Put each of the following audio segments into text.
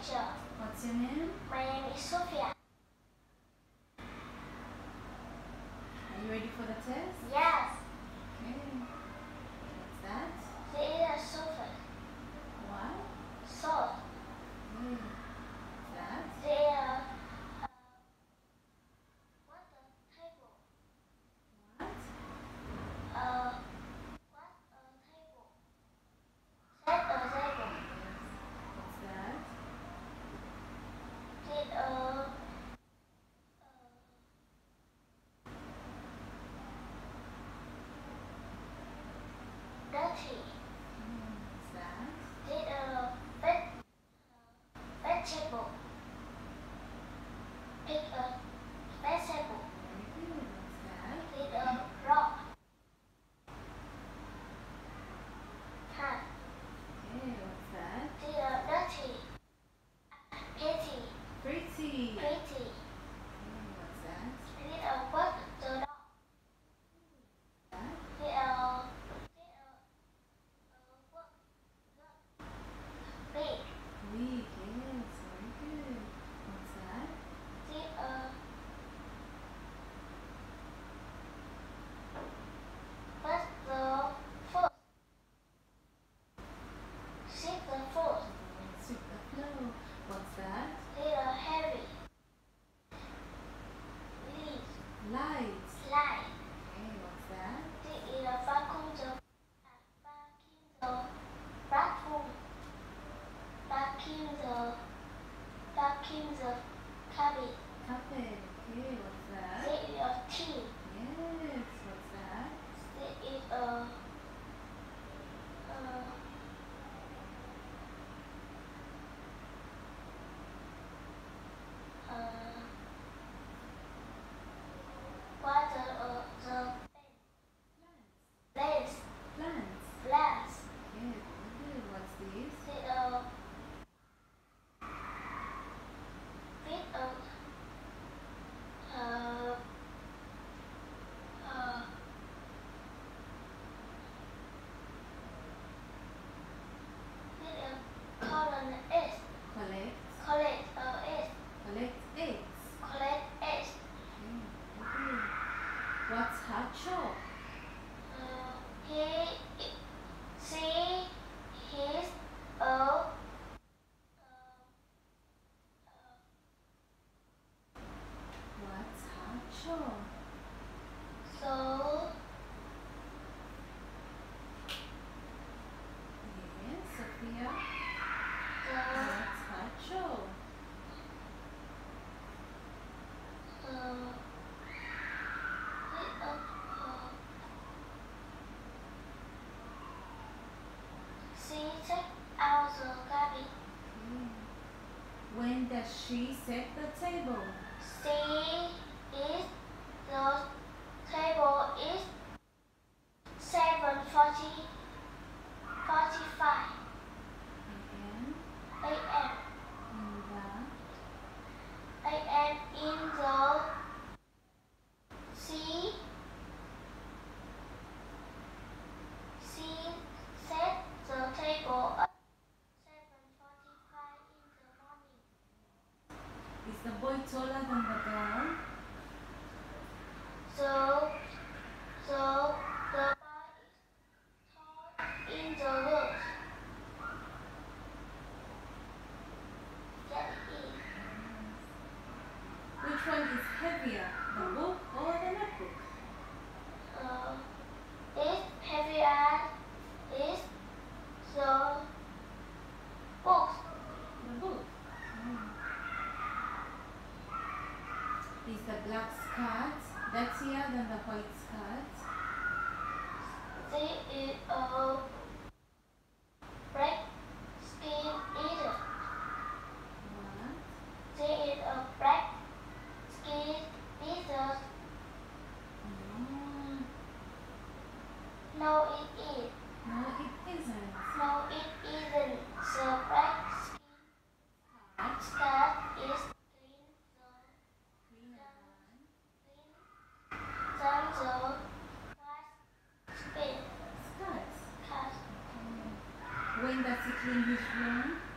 teacher. What's your name? My name is Sofia. Are you ready for the test? Yeah. Pretty. Pretty. She set the table. She than the white skirt. They, uh, When does he clean his room?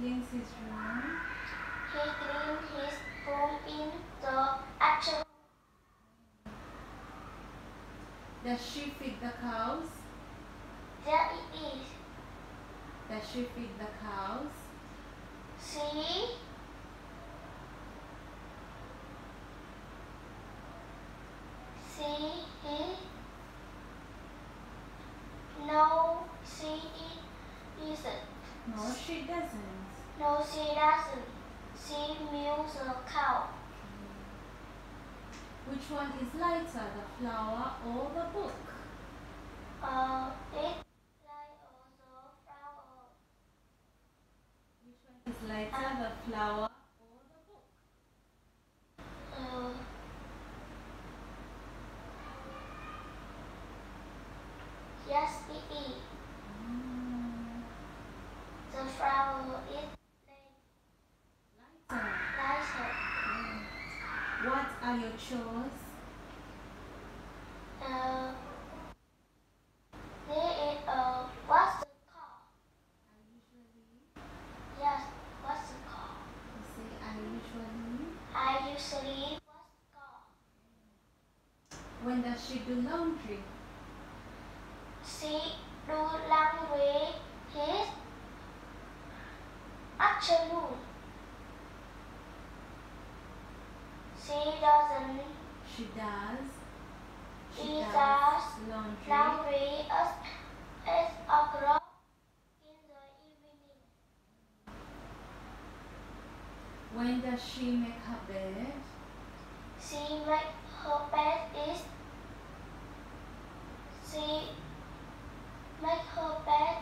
Cleans his room he clean his room in the after does she feed the cows? There it is does she feed the cows? See he no she it isn't no she doesn't no she doesn't she milks the cow which one is lighter the flower or the book? Uh it like also flower which one is lighter the flower or the book? Uh yes it is Mm, the flower is lighter lighter Mm. what are your chores? Uh there is a what's the car I usually yes what's the car you say I usually I usually what's the car when does she do laundry? She do laundry his afternoon she doesn't. She does. She She does. does. Laundry. Laundry at eight o'clock in the evening. When does she make her bed? She make her bed is she make her bed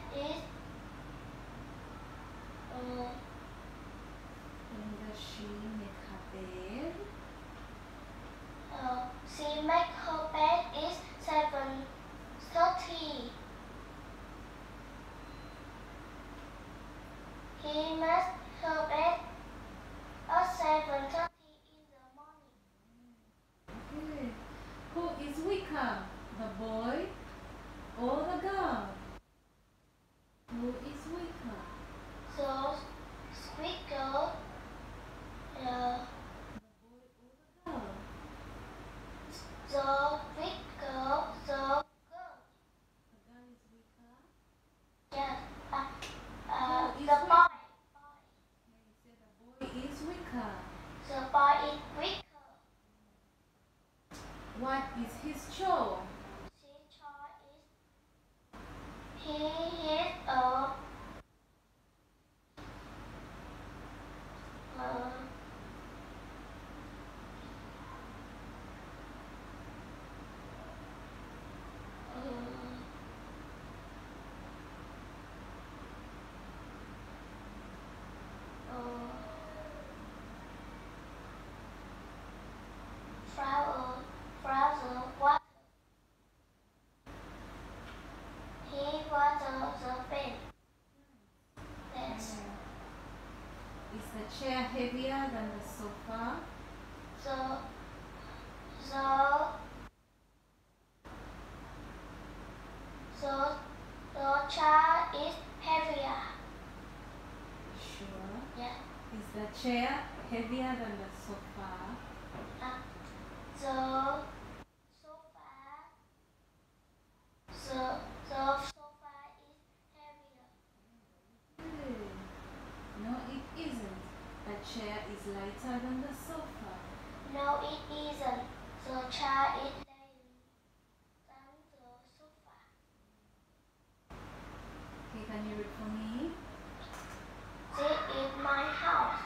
chair heavier than the sofa? Uh, the sofa the the sofa is heavier. Good. No, it isn't. The chair is lighter than the sofa. No, it isn't. The chair is laying than the sofa. Okay, can you read for me? This is my house.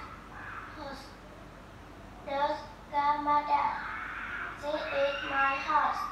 House. There's grandmother. This is my house.